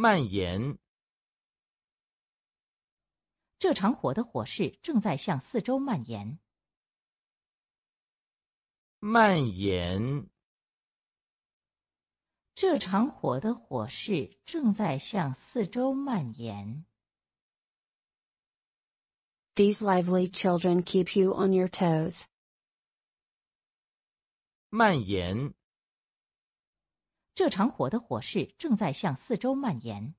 蔓延，这场火的火势正在向四周蔓延。蔓延，这场火的火势正在向四周蔓延。These lively children keep you on your toes. 蔓延，这场火的火势正在向四周蔓延。